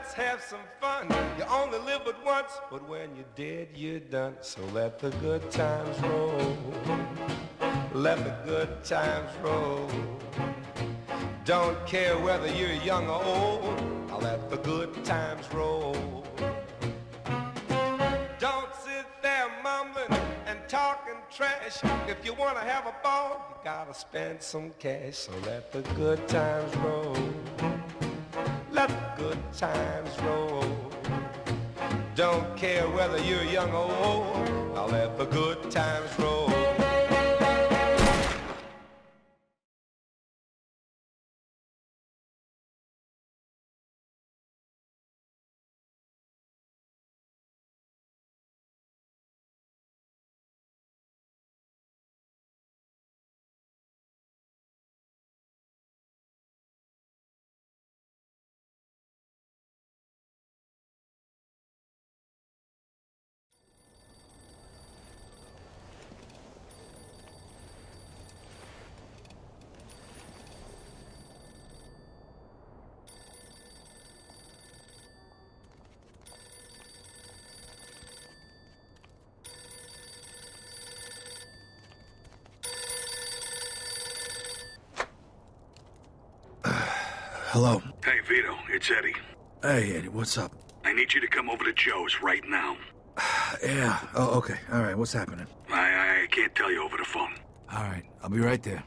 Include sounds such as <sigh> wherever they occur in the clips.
let's have some fun. You only live but once, but when you're dead, you're done. So let the good times roll. Let the good times roll. Don't care whether you're young or old. I'll let the good times roll. Don't sit there mumbling and talking trash. If you want to have a ball, you gotta spend some cash. So let the good times roll. Let good times roll. Don't care whether you're young or old. I'll let the good times roll. Hello. Hey, Vito, it's Eddie. Hey, Eddie, what's up? I need you to come over to Joe's right now. <sighs> Yeah. Oh, okay. All right. What's happening? I, I can't tell you over the phone. All right. I'll be right there.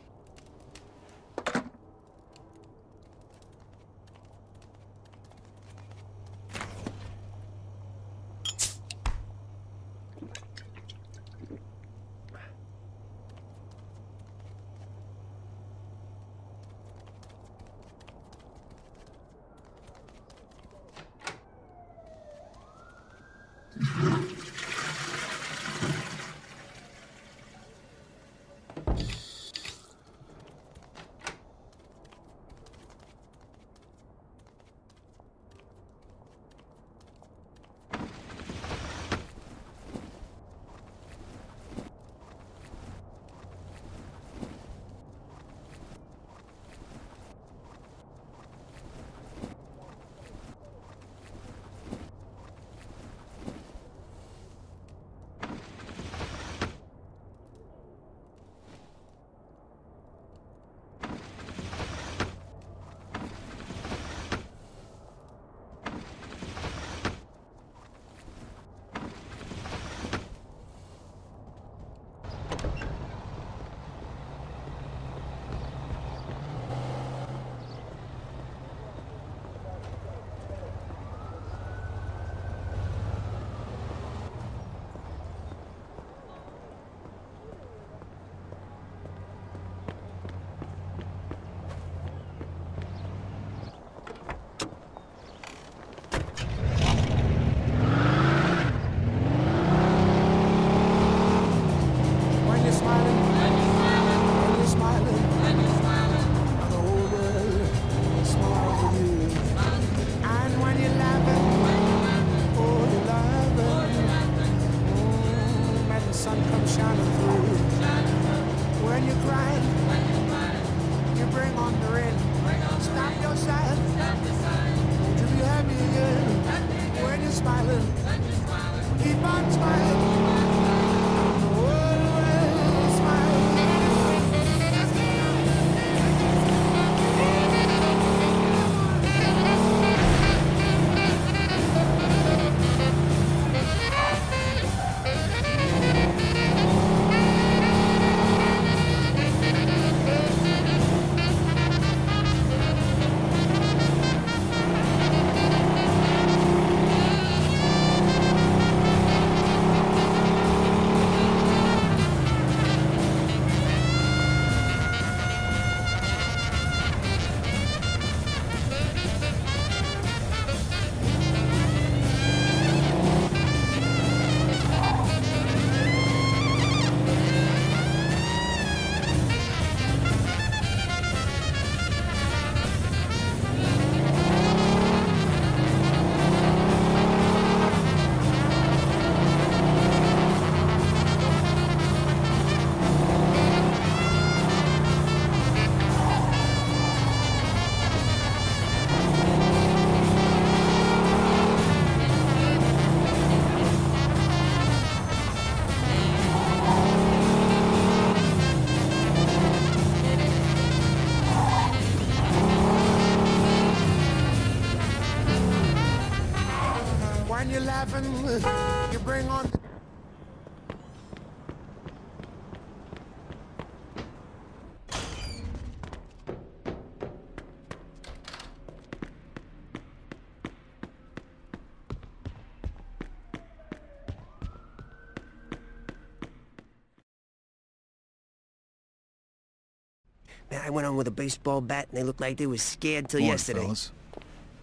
Man, I went on with a baseball bat and they looked like they was scared till Morning, yesterday. fellas.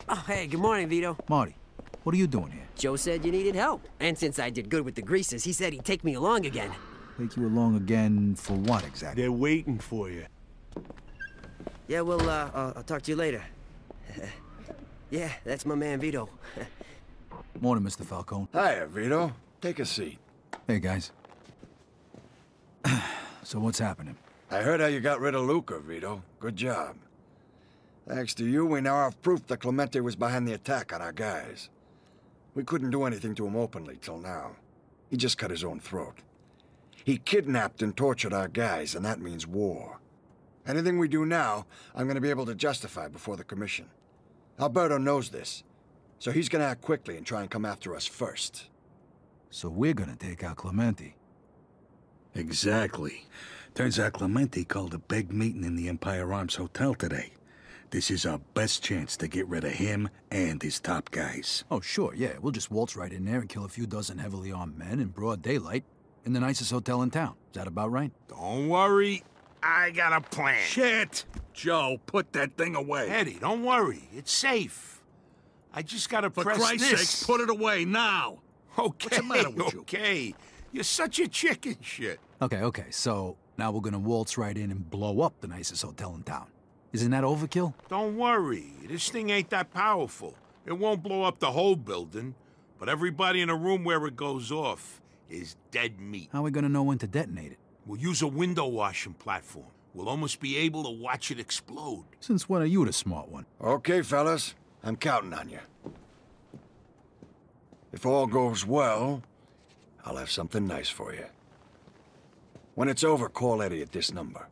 Oh, hey, good morning, Vito. Marty, what are you doing here? Joe said you needed help. And since I did good with the greases, he said he'd take me along again. Take you along again for what exactly? They're waiting for you. Yeah, well, uh, uh, I'll talk to you later. <laughs> yeah, that's my man Vito. <laughs> Morning, Mr. Falcone. Hiya, Vito. Take a seat. Hey, guys. <clears throat> so what's happening? I heard how you got rid of Luca, Vito. Good job. Thanks to you, we now have proof that Clemente was behind the attack on our guys. We couldn't do anything to him openly till now. He just cut his own throat. He kidnapped and tortured our guys, and that means war. Anything we do now, I'm gonna be able to justify before the Commission. Alberto knows this, so he's gonna act quickly and try and come after us first. So we're gonna take out Clemente. Exactly. Turns out Clemente called a big meeting in the Empire Arms Hotel today. This is our best chance to get rid of him and his top guys. Oh, sure, yeah. We'll just waltz right in there and kill a few dozen heavily armed men in broad daylight in the nicest hotel in town. Is that about right? Don't worry, I got a plan. Shit! Joe, put that thing away. Eddie, don't worry. It's safe. I just gotta For press Christ's this. sake, put it away now. Okay, What's the matter with you? okay. You're such a chicken shit. Okay, okay. So now we're gonna waltz right in and blow up the nicest hotel in town. Isn't that overkill? Don't worry. This thing ain't that powerful. It won't blow up the whole building, but everybody in the room where it goes off is dead meat. How are we gonna know when to detonate it? We'll use a window washing platform. We'll almost be able to watch it explode. Since when are you the smart one? Okay, fellas. I'm counting on you. If all goes well, I'll have something nice for you. When it's over, call Eddie at this number.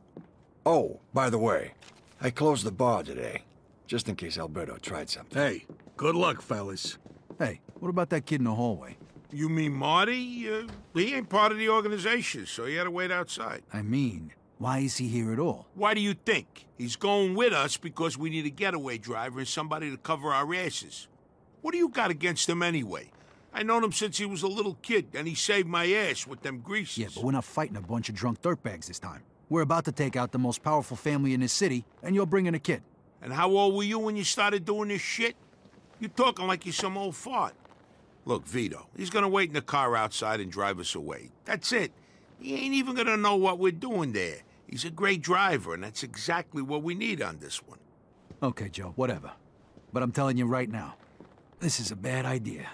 Oh, by the way, I closed the bar today, just in case Alberto tried something. Hey, good luck, fellas. Hey, what about that kid in the hallway? You mean Marty? Uh, he ain't part of the organization, so he had to wait outside. I mean, why is he here at all? Why do you think? He's going with us because we need a getaway driver and somebody to cover our asses. What do you got against him anyway? I known him since he was a little kid, and he saved my ass with them greases. Yeah, but we're not fighting a bunch of drunk dirtbags this time. We're about to take out the most powerful family in this city, and you're bringing a kid. And how old were you when you started doing this shit? You're talking like you're some old fart. Look, Vito, he's gonna wait in the car outside and drive us away. That's it. He ain't even gonna know what we're doing there. He's a great driver, and that's exactly what we need on this one. Okay, Joe, whatever. But I'm telling you right now, this is a bad idea.